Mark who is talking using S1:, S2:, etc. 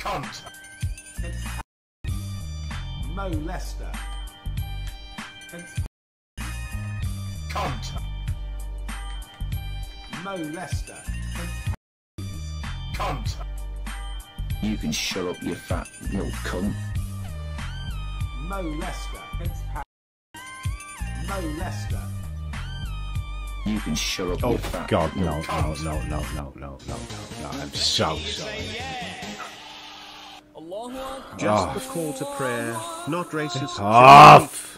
S1: Cunt. Molester. Cunt. Molester. Cunt.
S2: You can shut up, you fat little cunt.
S1: Molester. Molester.
S2: You can shut up,
S3: Oh God, no, no, no, no, no, no, no, no, no. I'm so sorry.
S4: Just the call to prayer, not racist.
S3: Off.